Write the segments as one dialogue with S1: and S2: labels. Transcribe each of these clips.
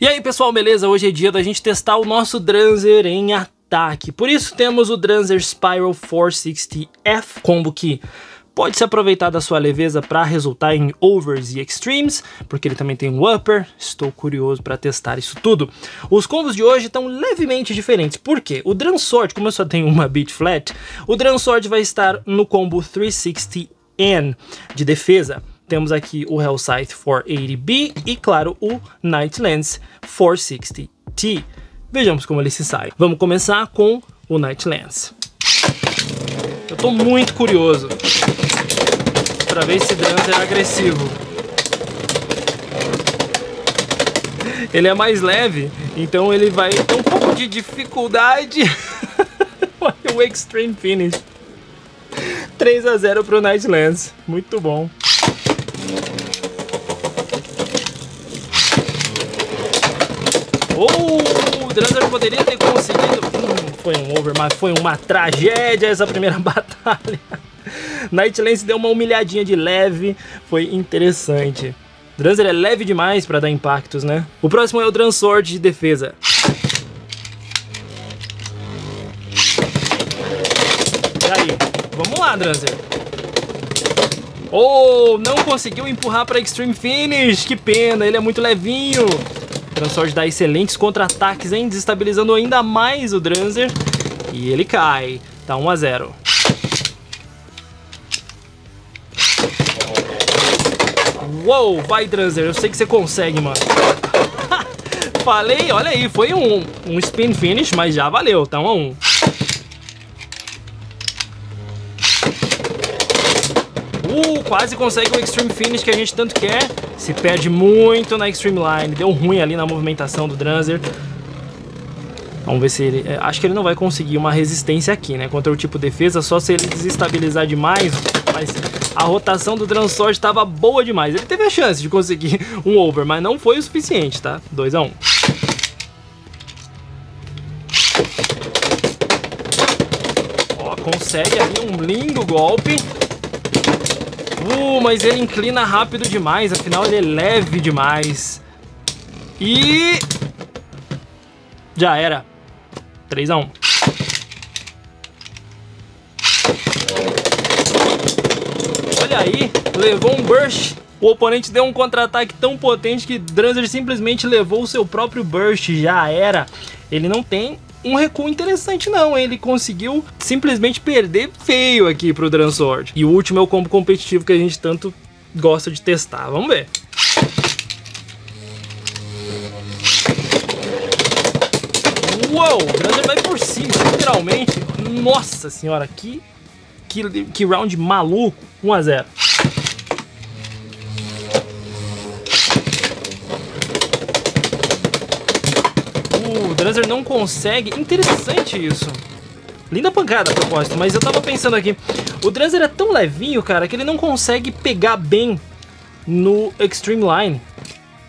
S1: E aí pessoal, beleza? Hoje é dia da gente testar o nosso Dranzer em ataque. Por isso temos o Dranzer Spiral 460F, combo que pode se aproveitar da sua leveza para resultar em overs e extremes, porque ele também tem um upper. Estou curioso para testar isso tudo. Os combos de hoje estão levemente diferentes. Por quê? O Drum Sword, como eu só tenho uma beat flat, o Drum Sword vai estar no combo 360N de defesa temos aqui o Hellscythe 480B e, claro, o Nightlands 460T. Vejamos como ele se sai. Vamos começar com o Nightlands. Eu estou muito curioso para ver esse Dance é agressivo. Ele é mais leve, então ele vai ter um pouco de dificuldade. Olha o Extreme Finish. 3 a 0 para o Nightlands. Muito bom. Oh, o Dranzer poderia ter conseguido. Hum, foi um over, mas foi uma tragédia essa primeira batalha. Nightlands deu uma humilhadinha de leve, foi interessante. Dranzer é leve demais para dar impactos, né? O próximo é o Dransword de defesa. E aí? Vamos lá, Dranzer. Oh, não conseguiu empurrar para Extreme Finish. Que pena, ele é muito levinho. Transord dá excelentes contra-ataques, hein? Desestabilizando ainda mais o Dranzer. E ele cai. Tá 1 a 0. Uou, vai Dranzer, eu sei que você consegue, mano. Falei, olha aí, foi um, um spin finish, mas já valeu, tá 1 a 1. Uh, quase consegue o Extreme Finish que a gente tanto quer. Se perde muito na Extreme Line. Deu ruim ali na movimentação do Dranzer. Vamos ver se ele... É, acho que ele não vai conseguir uma resistência aqui, né? Contra o tipo defesa, só se ele desestabilizar demais. Mas a rotação do Dransword estava boa demais. Ele teve a chance de conseguir um over, mas não foi o suficiente, tá? 2 a 1 um. Ó, consegue ali um lindo golpe. Uh, mas ele inclina rápido demais, afinal ele é leve demais. E... Já era. 3 a 1 Olha aí, levou um burst. O oponente deu um contra-ataque tão potente que Dranzer simplesmente levou o seu próprio burst. Já era. Ele não tem um recuo interessante não, ele conseguiu simplesmente perder feio aqui pro Dransword. E o último é o combo competitivo que a gente tanto gosta de testar, vamos ver. Uou, o Dranzer vai por cima, literalmente. Nossa senhora, que, que, que round maluco. 1 Dranzer não consegue. Interessante isso. Linda pancada a propósito, mas eu tava pensando aqui. O Dranzer é tão levinho, cara, que ele não consegue pegar bem no Extreme Line.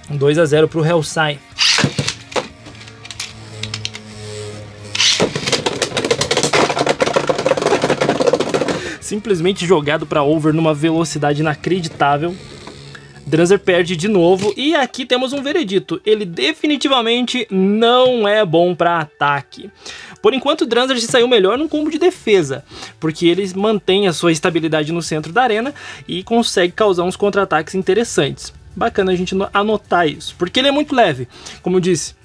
S1: 2 a 0 pro Hellside. Simplesmente jogado para over numa velocidade inacreditável. Dranzer perde de novo e aqui temos um veredito. Ele definitivamente não é bom para ataque. Por enquanto, Dranzer se saiu melhor num combo de defesa, porque ele mantém a sua estabilidade no centro da arena e consegue causar uns contra-ataques interessantes. Bacana a gente anotar isso, porque ele é muito leve. Como eu disse,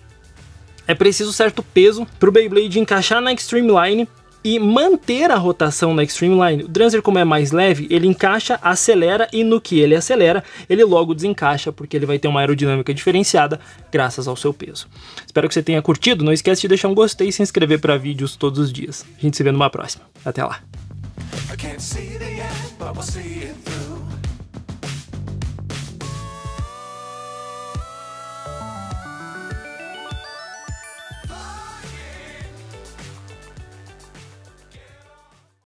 S1: é preciso certo peso para o Beyblade encaixar na Extreme Line e manter a rotação na Extreme Line. O Dranzer, como é mais leve, ele encaixa, acelera e no que ele acelera, ele logo desencaixa porque ele vai ter uma aerodinâmica diferenciada graças ao seu peso. Espero que você tenha curtido, não esquece de deixar um gostei e se inscrever para vídeos todos os dias. A gente se vê numa próxima. Até lá!